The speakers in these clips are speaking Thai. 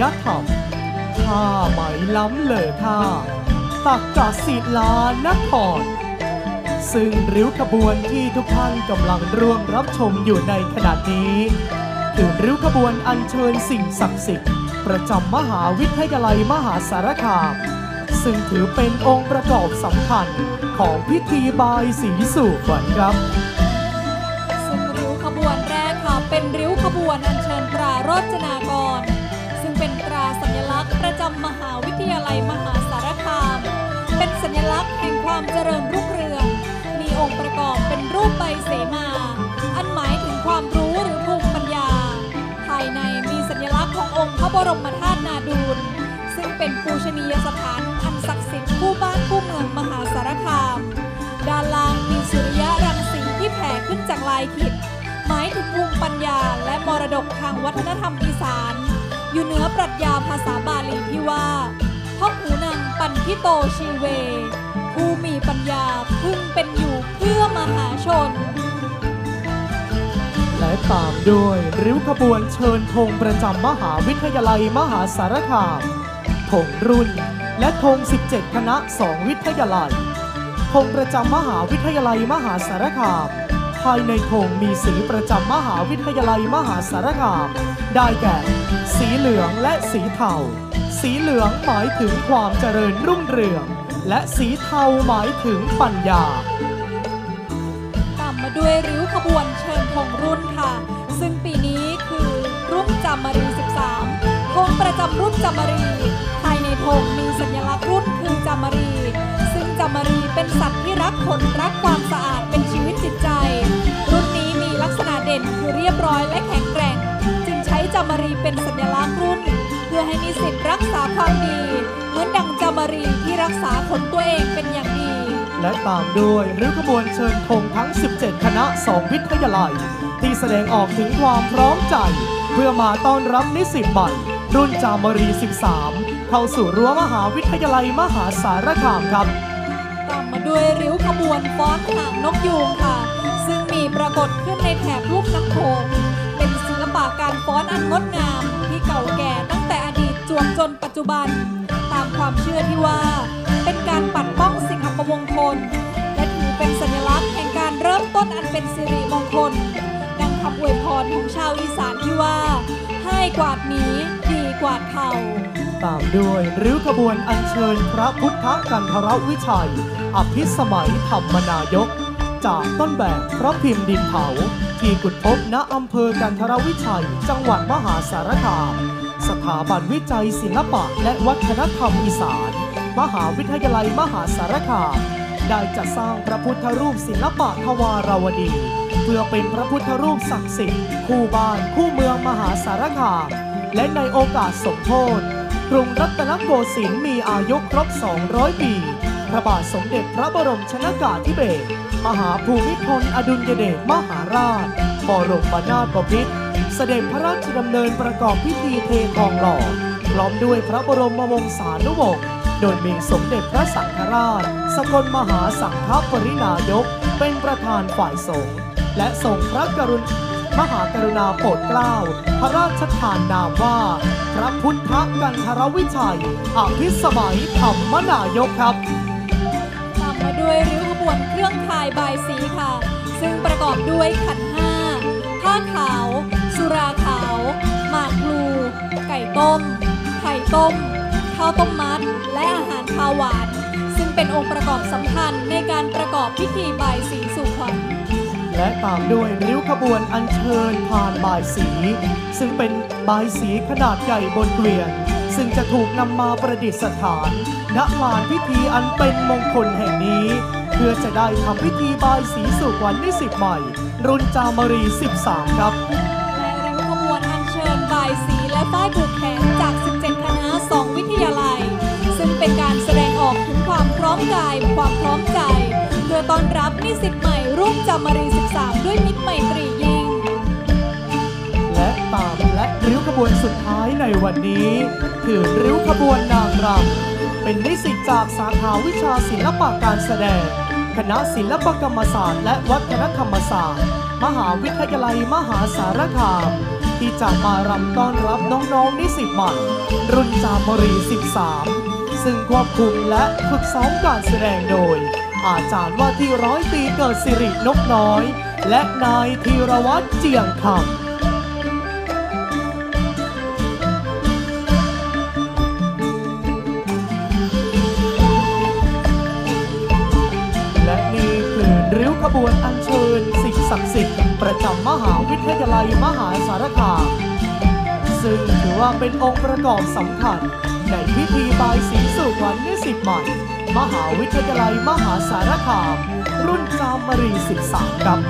ยธรรมท่าไหมล้ำเลอท่า ตักกะศิลานคร ซึ่งริ้วขบวนที่ทุกท่านกำลังร่วมรับชมอยู่ในขณะนี้ คือริ้วขบวนอัญเชิญสิ่งศักดิ์สิทธิ์ ประจำมหาวิทยาลัยมหาสารคาม ซึ่งถือเป็นองค์ประกอบสำคัญของพิธีบายสีสู่ขวัญครับซึ่งริ้วขบวนแรกค่ะเป็นริ้วขบวนอัญเชิญตราโรจนากร เป็นตราสัญลักษณ์ประจำมหาวิทยาลัยมหาสารคาม เป็นสัญลักษณ์แห่งความเจริญรุ่งเรือง มีองค์ประกอบเป็นรูปใบเสมา อันหมายถึงความรู้หรือภูมิปัญญา ภายในมีสัญลักษณ์ขององค์พระบรมธาตุนาดูล ซึ่งเป็นปูชนียสถานอันศักดิ์สิทธิ์คู่บ้านคู่เมืองมหาสารคาม ด้านล่างมีสุริยะรังสีที่แผ่ขึ้นจากลายขิดหมายถึงภูมิปัญญาและมรดกทางวัฒนธรรมอีสาน อยู่เหนือปรัชญาภาษาบาลีที่ว่าพ่อหูนางปันทิโตชีเว ผู้มีปัญญาพึงเป็นอยู่เพื่อมหาชน และตามด้วยริ้วขบวนเชิญธงประจำมหาวิทยาลัยมหาสารคามธงรุ่น และธง 17 คณะ 2 วิทยาลัยธงประจำมหาวิทยาลัยมหาสารคาม ภายในธงมีสีประจำมหาวิทยาลัยมหาสารคาม ได้แก่ สีเหลืองและสีเทา สีเหลืองหมายถึงความเจริญรุ่งเรือง และสีเทาหมายถึงปัญญา ตามมาด้วยริ้วขบวนเชิญธงรุ่นค่ะ ซึ่งปีนี้คือรุ่นจามรี 13ธงประจำรุ่นจามรี ภายในธงมีสัญลักษณ์รุ่นคือจามรี จามรีเป็นสัตว์ที่รักขนรักความสะอาดเป็นชีวิตจิตใจ รุ่นนี้มีลักษณะเด่นคือเรียบร้อยและแข็งแกร่ง จึงใช้จามรีเป็นสัญลักษณ์รุ่น เพื่อให้นิสิตรักษาความดี เหมือนดังจามรีที่รักษาขนตัวเองเป็นอย่างดี และตามด้วยริ้วขบวนเชิญธงทั้ง 17 คณะ2วิทยาลัย ที่แสดงออกถึงความพร้อมใจ เพื่อมาต้อนรับนิสิตใหม่รุ่นจามรี 13 เข้าสู่รั้วมหาวิทยาลัยมหาสารคามครับ ด้วยริ้วขบวนฟ้อนหางนกยูงค่ะ ซึ่งมีปรากฏขึ้นในแถบรูปน้ำโขงเป็นศิลปะการฟ้อนอันงดงาม ที่เก่าแก่ตั้งแต่อดีตจวบจนปัจจุบัน ตามความเชื่อที่ว่า เป็นการปัดป้องสิ่งอัปมงคล และถือเป็นสัญลักษณ์แห่งการเริ่มต้นอันเป็นสิริมงคลดังคำอวยพรของชาวอีสานที่ว่า ให้กวาดหนีดี กวาดเข่าตามด้วยริ้วขบวนอัญเชิญพระพุทธกันทรวิชัย อภิสมัยธรรมนายก จากต้นแบบพระพิมพ์ดินเผา ที่กุดพบณอำเภอกันทรวิชัย จังหวัดมหาสารคาม สถาบันวิจัยศิลปะและวัฒนธรรมอีสาน มหาวิทยาลัยมหาสารคามได้จัดสร้างพระพุทธรูปศิลปะทวาราวดี เพื่อเป็นพระพุทธรูปศักดิ์สิทธิ์คู่บ้านคู่เมืองมหาสารคาม และในโอกาสสมโภชกรุงรัตนโกสินทร์มีอายุครบ 200 ปี พระบาทสมเด็จพระบรมชนากาธิเบศรมหาภูมิพลอดุลยเดชมหาราช บรมนาถบพิตรเสด็จพระราชดำเนินประกอบพิธีเททองหล่อ พร้อมด้วยพระบรมวงศานุวงศ์โดยมีสมเด็จพระสังฆราช สกลมหาสังฆปรินายก เป็นประธานฝ่ายสงฆ์และทรงพระกรุณ มหากรุณาโปรดเกล้า พระราชทานนามว่า พระพุทธกันทรวิชัยอภิสมัยธรรมนายกครับ ตามมาด้วยริ้วขบวนเครื่องคายบายสีค่ะ ซึ่งประกอบด้วยขันห้าผ้าขาว สุราขาว หมากพลู ไก่ต้ม ไข่ต้ม ข้าวต้มมัด และอาหารคาวหวาน ซึ่งเป็นองค์ประกอบสำคัญในการประกอบพิธีบายสีสู่ขวัญ และตามด้วยริ้วขบวนอัญเชิญผ่านบายสี ซึ่งเป็นบายสีขนาดใหญ่บนเกวียน ซึ่งจะถูกนำมาประดิษฐานณลานพิธีอันเป็นมงคลแห่งนี้ เพื่อจะได้ทำพิธีบายสีสู่วัญนิสิตใหม่ รุ่นจามรี 13 ครับ และริ้วขบวนอัญเชิญบายสีและป้ายผูกแขนจาก 17 คณะ 2 วิทยาลัย ซึ่งเป็นการแสดงออกถึงความพร้อมกายความพร้อมใจ พื่อต้อนรับนิสิตใหม่ร่วมจามรี13ด้วยมิตรไมตรียิ่ง และตามและริ้วขบวนสุดท้ายในวันนี้คือริ้วขบวนนางรำเป็นนิสิตจากสาขาวิชาศิลปะการแสดง คณะศิลปกรรมศาสตร์ และวัฒนธรรมศาสตร์ มหาวิทยาลัยมหาสารคาม ที่จะมารำต้อนรับน้องๆนิสิตใหม่รุ่นจามรี 13 ซึ่งควบคุมและฝึกซ้อมการแสดงโดย อาจารย์ว่าที่ร้อยตรีเกิดสิรินกน้อย และนายธีรวัตรเจียงคำและนี่คือริ้วขบวนอัญเชิญสิ่งศักดิ์สิทธิ์ประจำมหาวิทยาลัยมหาสารคาม ซึ่งถือว่าเป็นองค์ประกอบสำคัญในพิธีบายสีสู่ขวัญนิสิตใหม่ มหาวิทยาลัยมหาสารคาม รุ่นจามรีศึกษาครับ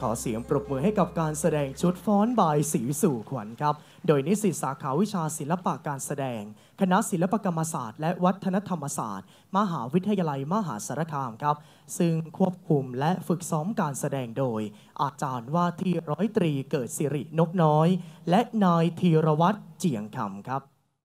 ขอเสียงปรบมือให้กับการแสดงชุดฟ้อนบายสีสู่ขวัญครับ โดยนิสิตสาขาวิชาศิลปะการแสดง คณะศิลปกรรมศาสตร์ และวัฒนธรรมศาสตร์ มหาวิทยาลัยมหาสารคามครับ ซึ่งควบคุมและฝึกซ้อมการแสดงโดย อาจารย์ว่าที่ร้อยตรีเกิดสิรินกน้อย และนายธีรวัตรเจียงคำครับ